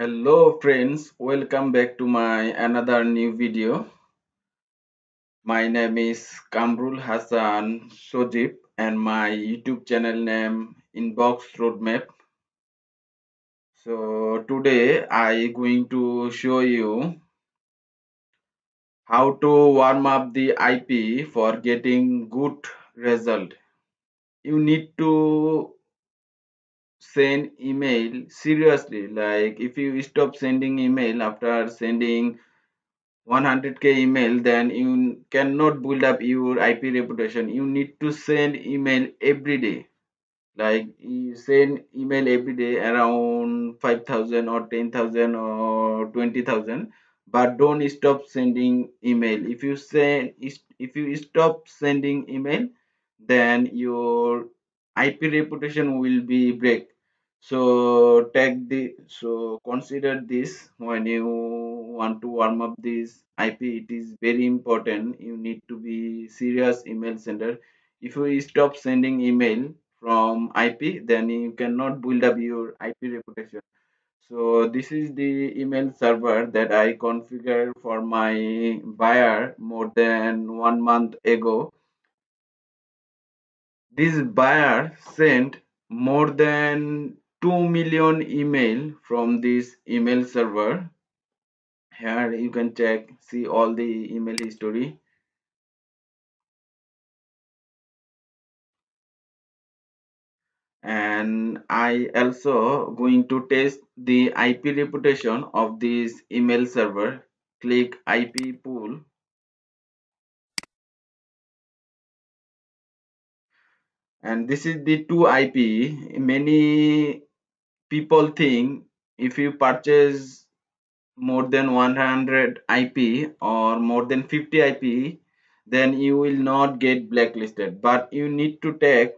Hello friends, welcome back to my another new video. My name is Kamrul Hassan Sojib and my YouTube channel name Inbox Roadmap. So today I going to show you how to warm up the IP for getting good result. You need to send email seriously. Like if you stop sending email after sending 100k email then you cannot build up your ip reputation. You need to send email every day. Like you send email every day around 5000 or 10000 or 20000 but don't stop sending email. If you send if you stop sending email then your ip reputation will be break so take the so consider this. When you want to warm up this ip it is very important. You need to be serious email sender. If you stop sending email from ip then you cannot build up your ip reputation. So this is the email server that i configured for my buyer more than one month ago. This buyer sent more than 2 million email from this email server. Here you can check, see all the email history. And I also going to test the IP reputation of this email server. Click IP pool and this is the two ip many people think if you purchase more than 100 ip or more than 50 ip then you will not get blacklisted. But you need to take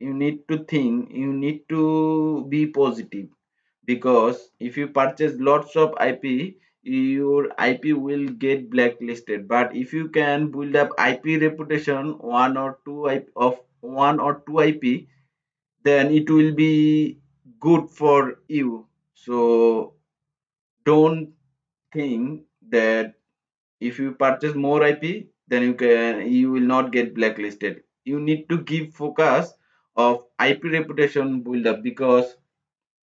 you need to think you need to be positive. Because if you purchase lots of ip your ip will get blacklisted. But if you can build up ip reputation one or two IP of one or two ip then it will be good for you. So don't think that if you purchase more ip then you can you will not get blacklisted. You need to give focus of ip reputation build up because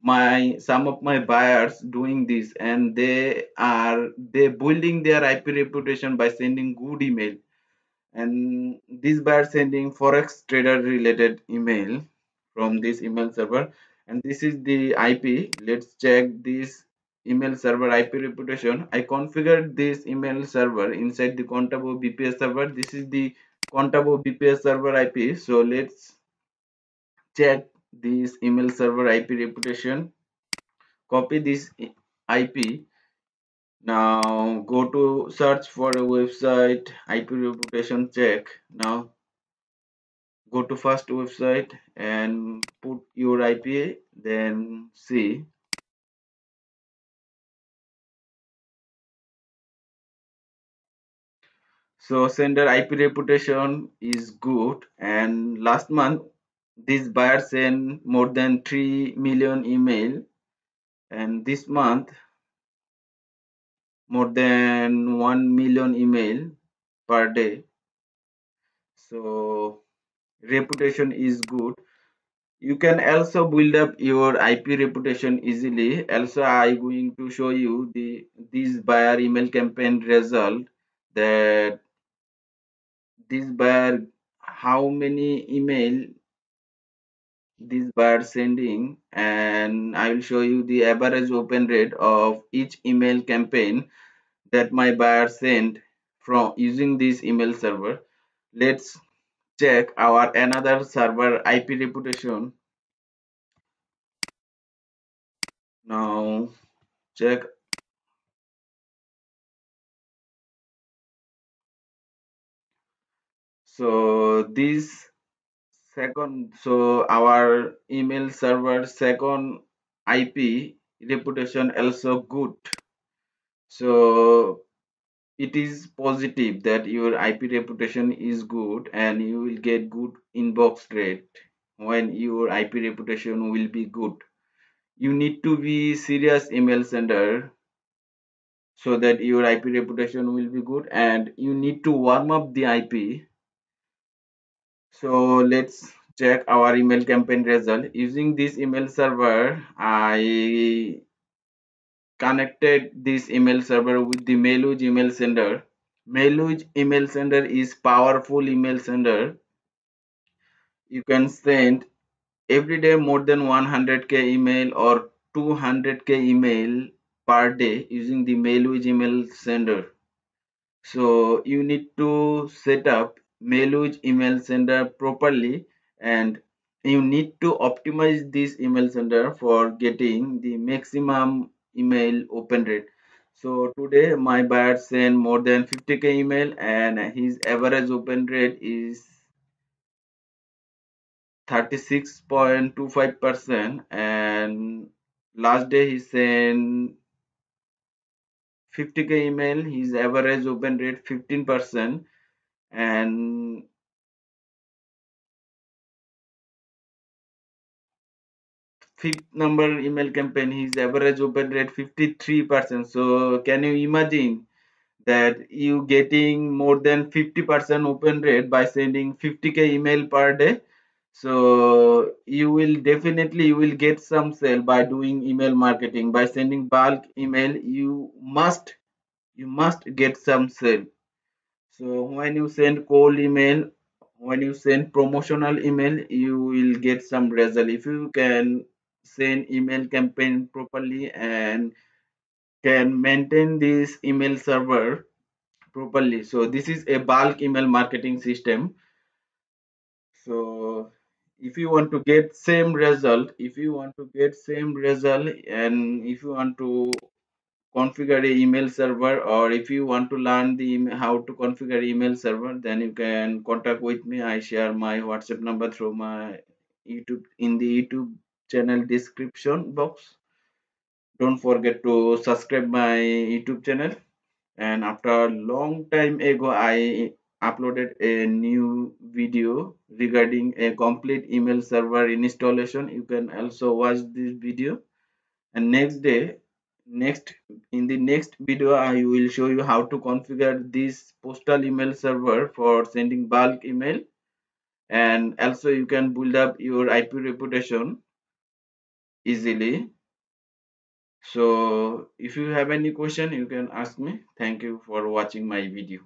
my some of my buyers doing this and they are they building their ip reputation by sending good email. And these buyers sending forex trader related email from this email server and this is the ip let's check this email server ip reputation. I configured this email server inside the Contabo VPS server. This is the Contabo VPS server ip so let's check this email server ip reputation. Copy this ip now go to search for a website ip reputation check. Now go to first website and put your ip then see so sender ip reputation is good and last month this buyer sent more than 3 million email and this month more than 1 million email per day. So reputation is good. You can also build up your ip reputation easily. Also i going to show you the this buyer email campaign result that this buyer how many email this buyer sending. And i will show you the average open rate of each email campaign that my buyer sent from using this email server. Let's check our another server ip reputation. Now check. So this second so our email server second ip reputation also good. So it is positive that your ip reputation is good and you will get good inbox rate when your ip reputation will be good. You need to be serious email sender so that your ip reputation will be good and you need to warm up the ip so let's check our email campaign result. Using this email server i connected this email server with the MailWizz email sender. MailWizz email sender is powerful email sender. You can send every day more than 100k email or 200k email per day using the MailWizz email sender. So you need to set up MailWizz email sender properly and you need to optimize this email sender for getting the maximum email open rate. So today my buyer sent more than 50k email and his average open rate is 36.25 percent and last day he sent 50k email his average open rate 15 percent and fifth number email campaign his average open rate 53 percent. So can you imagine that you getting more than 50 percent open rate by sending 50k email per day? So you will definitely you will get some sale by doing email marketing. By sending bulk email you must you must get some sale. So when you send cold email when you send promotional email you will get some result. If you can send email campaign properly and can maintain this email server properly. So this is a bulk email marketing system. So if you want to get same result if you want to get same result and if you want to configure a email server or if you want to learn the email, how to configure email server then you can contact with me. I share my whatsapp number through my youtube in the youtube channel description box. Don't forget to subscribe my youtube channel. And after a long time ago i uploaded a new video regarding a complete email server installation. You can also watch this video. And next day next in the next video i will show you how to configure this postal email server for sending bulk email. And also you can build up your ip reputation easily. So if you have any question you can ask me. Thank you for watching my video